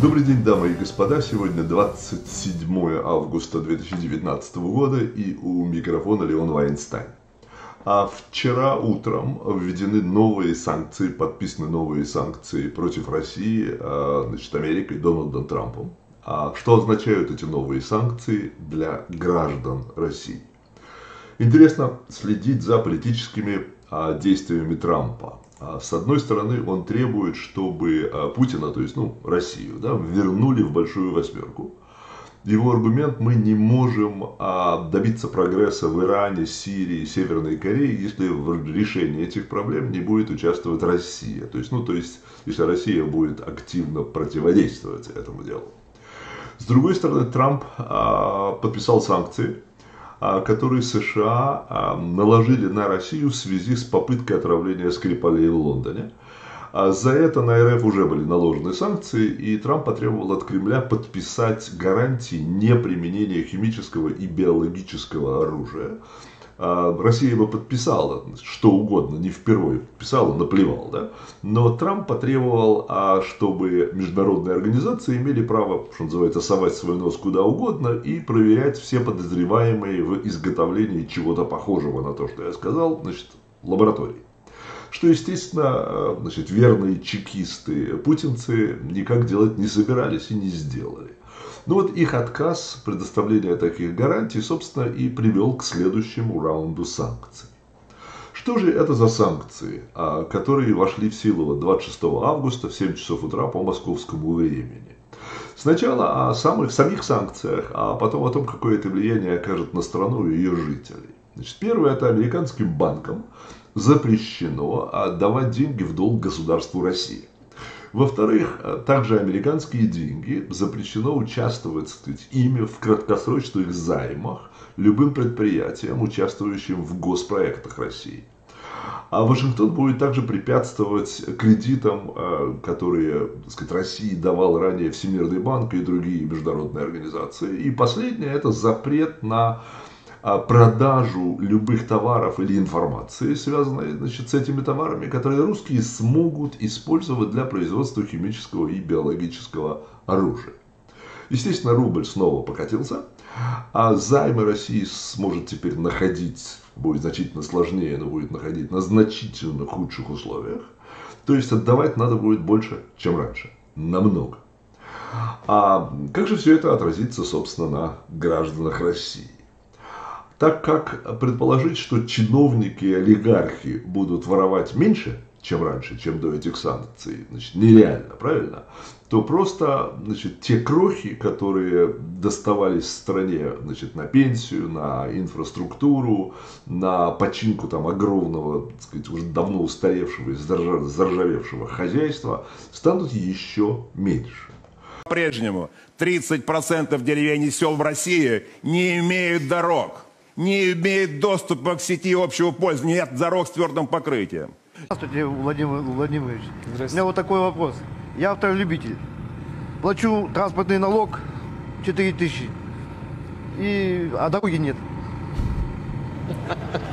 Добрый день, дамы и господа. Сегодня 27 августа 2019 года и у микрофона Леон Вайнстайн. А вчера утром введены новые санкции, подписаны новые санкции против России, а, значит, Америкой, Дональдом Трампом. А что означают эти новые санкции для граждан России? Интересно следить за политическими а, действиями Трампа. А, с одной стороны, он требует, чтобы а, Путина, то есть ну, Россию, да, вернули в большую восьмерку. Его аргумент, мы не можем а, добиться прогресса в Иране, Сирии, Северной Корее, если в решении этих проблем не будет участвовать Россия. То есть, ну, то есть, если Россия будет активно противодействовать этому делу. С другой стороны, Трамп подписал санкции которые США а, наложили на Россию в связи с попыткой отравления Скрипалей в Лондоне. А за это на РФ уже были наложены санкции, и Трамп потребовал от Кремля подписать гарантии неприменения химического и биологического оружия а, Россия бы подписала что угодно, не впервые подписала, наплевал, да? Но Трамп потребовал, а, чтобы международные организации имели право, что называется, совать свой нос куда угодно и проверять все подозреваемые в изготовлении чего-то похожего на то, что я сказал, значит, лаборатории. Что, естественно, а, значит, верные чекисты, путинцы никак делать не собирались и не сделали. Ну вот их отказ предоставления таких гарантий, собственно, и привел к следующему раунду санкций. Что же это за санкции, а, которые вошли в силу 26 августа в 7 часов утра по московскому времени? Сначала о самых, самих санкциях, а потом о том, какое это влияние окажет на страну и ее жителей. Значит, первое, это американским банкам запрещено отдавать деньги в долг государству России. Во-вторых, э, также американские деньги запрещено участвовать, сказать, ими в краткосрочных займах любым предприятиям, участвующим в госпроектах России. А Вашингтон будет также препятствовать кредитам, э, которые так сказать, России давал ранее Всемирный банк и другие международные организации. И последнее – это запрет на продажу любых товаров или информации, связанной значит, с этими товарами, которые русские смогут использовать для производства химического и биологического оружия. Естественно, рубль снова покатился, а займы России сможет теперь находить, будет значительно сложнее, но будет находить на значительно худших условиях. То есть отдавать надо будет больше, чем раньше. Намного. А как же все это отразится, собственно, на гражданах России? Так как предположить, что чиновники и олигархи будут воровать меньше, чем раньше, чем до этих санкций, значит, нереально, правильно? То просто, значит, те крохи, которые доставались стране, значит, на пенсию, на инфраструктуру, на починку там огромного, так сказать, уже давно устаревшего и заржавевшего хозяйства, станут еще меньше. По-прежнему 30% деревень и сел в России не имеют дорог не имеет доступа к сети общего пользования, нет дорог с твердым покрытием. Здравствуйте, Владимир Владимирович. Здравствуйте. У меня вот такой вопрос. Я автолюбитель. Плачу транспортный налог 4 тысячи, и, а дороги нет.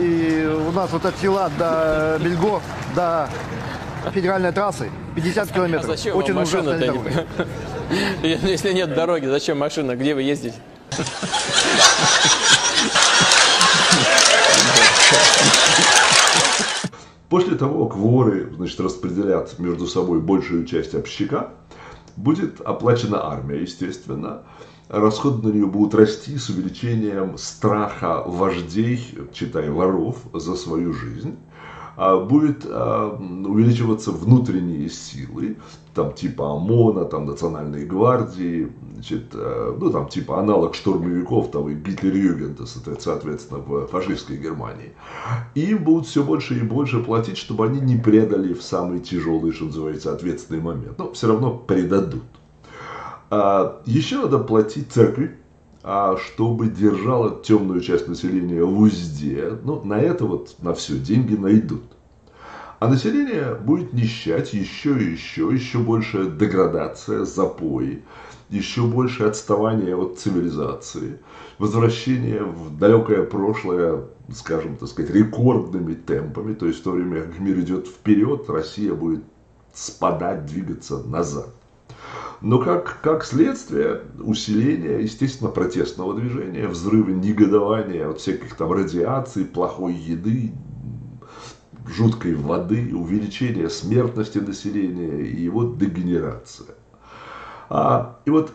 И у нас вот от села до Бельго, до федеральной трассы 50 километров. А зачем Очень вам машина Если нет дороги, зачем машина? Где вы ездите? После того, как воры значит, распределят между собой большую часть общака, будет оплачена армия, естественно. Расходы на нее будут расти с увеличением страха вождей, читай воров, за свою жизнь. А, будет а, увеличиваться внутренние силы, там типа ОМОНа, там Национальной гвардии, значит, а, ну там типа аналог штурмовиков, там и Гитлер-Югента, соответственно, в фашистской Германии. Им будут все больше и больше платить, чтобы они не предали в самый тяжелый, что называется, ответственный момент. Но все равно предадут. Еще надо платить церкви, а чтобы держала темную часть населения в узде, ну, на это вот, на все деньги найдут. А население будет нищать еще и еще, еще большая деградация, запои, еще больше отставание от цивилизации, возвращение в далекое прошлое, скажем, так сказать, рекордными темпами, то есть в то время как мир идет вперед, Россия будет спадать, двигаться назад. Но как, как следствие усиления, естественно, протестного движения, взрывы негодования от всяких там радиаций, плохой еды, жуткой воды, увеличение смертности населения и его дегенерация. А, и вот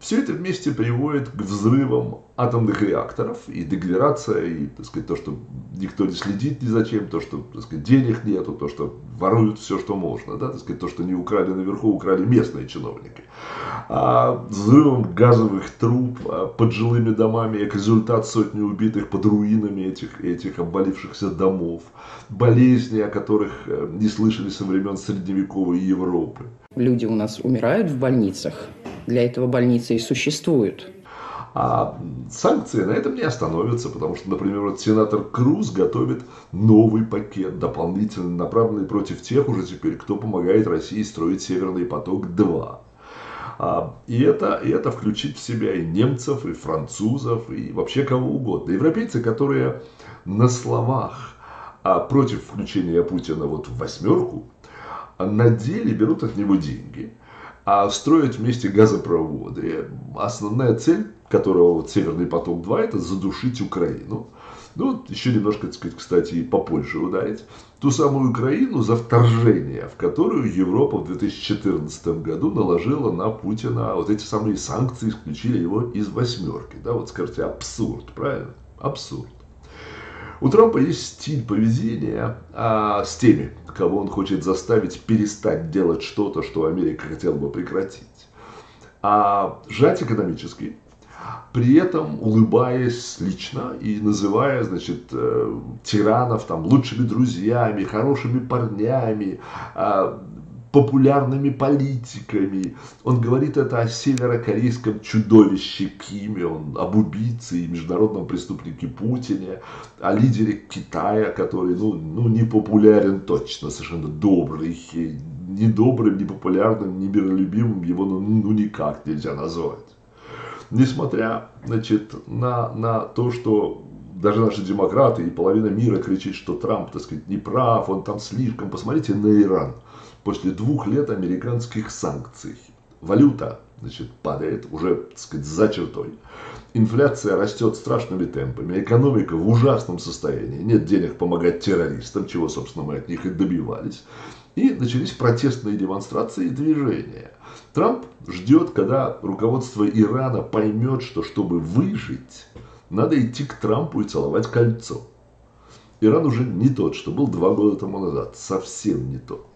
все это вместе приводит к взрывам атомных реакторов и деградация, и так сказать, то, что никто не следит ни за чем, то, что так сказать, денег нету, то, что воруют все, что можно, да, так сказать, то, что не украли наверху, украли местные чиновники. А взрывом газовых труб а под жилыми домами, как результат сотни убитых под руинами этих, этих обвалившихся домов, болезни, о которых э, не слышали со времен средневековой Европы. Люди у нас умирают в больницах, для этого больницы и существуют. А санкции на этом не остановятся, потому что, например, вот сенатор Круз готовит новый пакет, дополнительно направленный против тех уже теперь, кто помогает России строить Северный поток-2. А, и, это, и это включит в себя и немцев, и французов, и вообще кого угодно. Европейцы, которые на словах а против включения Путина вот в восьмерку, на деле берут от него деньги – а строить вместе газопроводы. Основная цель, которого вот Северный поток-2, это задушить Украину. Ну, еще немножко, так сказать, кстати, и по Польше ударить. Ту самую Украину за вторжение, в которую Европа в 2014 году наложила на Путина вот эти самые санкции, исключили его из восьмерки. Да, вот скажите, абсурд, правильно? Абсурд. У Трампа есть стиль поведения а, с теми, кого он хочет заставить перестать делать что-то, что Америка хотела бы прекратить. А жать экономически, при этом улыбаясь лично и называя, значит, э, тиранов там лучшими друзьями, хорошими парнями, э, популярными политиками. Он говорит это о северокорейском чудовище Киме, он об убийце и международном преступнике Путине, о лидере Китая, который, ну, ну не популярен точно, совершенно добрый, ни добрым, ни популярным, ни миролюбимым его ну, ну никак нельзя назвать. Несмотря, значит, на, на то, что даже наши демократы и половина мира кричит, что Трамп, так сказать, не прав, он там слишком. Посмотрите на Иран после двух лет американских санкций. Валюта значит, падает уже так сказать, за чертой. Инфляция растет страшными темпами, экономика в ужасном состоянии, нет денег помогать террористам, чего, собственно, мы от них и добивались. И начались протестные демонстрации и движения. Трамп ждет, когда руководство Ирана поймет, что чтобы выжить, надо идти к Трампу и целовать кольцо. Иран уже не тот, что был два года тому назад, совсем не тот.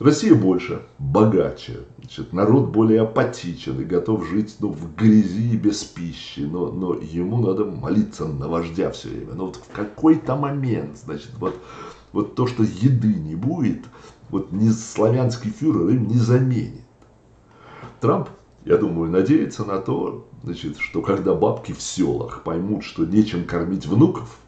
Россия больше, богаче, значит, народ более апатичен и готов жить ну, в грязи и без пищи, но, но ему надо молиться на вождя все время. Но вот в какой-то момент, значит, вот, вот то, что еды не будет, вот не славянский фюрер им не заменит. Трамп, я думаю, надеется на то, значит, что когда бабки в селах поймут, что нечем кормить внуков,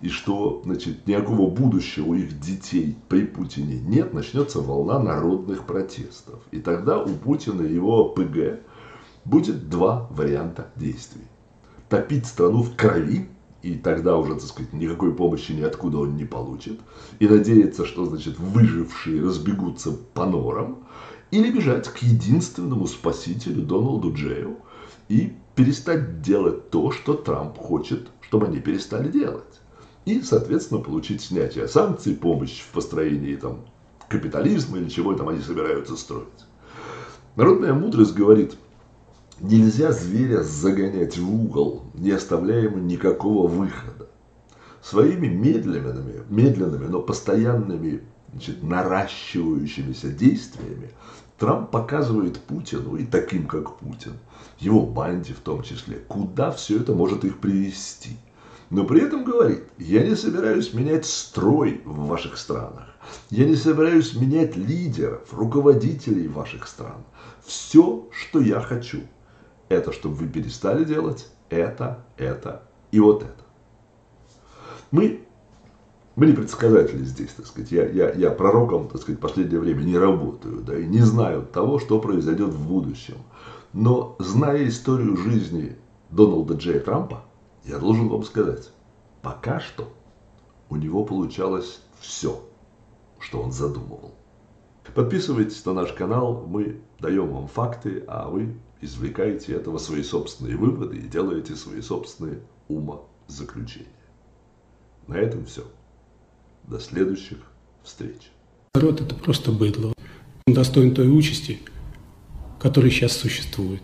и что значит, никакого будущего у их детей при Путине нет, начнется волна народных протестов. И тогда у Путина и его ПГ будет два варианта действий. Топить страну в крови, и тогда уже, так сказать, никакой помощи ниоткуда он не получит, и надеяться, что, значит, выжившие разбегутся по норам, или бежать к единственному спасителю Доналду Джею и перестать делать то, что Трамп хочет, чтобы они перестали делать и, соответственно, получить снятие санкций, помощь в построении там, капитализма или чего там они собираются строить. Народная мудрость говорит, нельзя зверя загонять в угол, не оставляя ему никакого выхода. Своими медленными, медленными но постоянными значит, наращивающимися действиями Трамп показывает Путину и таким, как Путин, его банде в том числе, куда все это может их привести – но при этом говорит, я не собираюсь менять строй в ваших странах. Я не собираюсь менять лидеров, руководителей ваших стран. Все, что я хочу, это чтобы вы перестали делать это, это и вот это. Мы, не предсказатели здесь, так сказать. Я, я, я пророком, так сказать, последнее время не работаю, да, и не знаю того, что произойдет в будущем. Но зная историю жизни Дональда Джея Трампа, я должен вам сказать, пока что у него получалось все, что он задумывал. Подписывайтесь на наш канал, мы даем вам факты, а вы извлекаете этого свои собственные выводы и делаете свои собственные умозаключения. На этом все. До следующих встреч. Народ это просто быдло. Он достоин той участи, которая сейчас существует.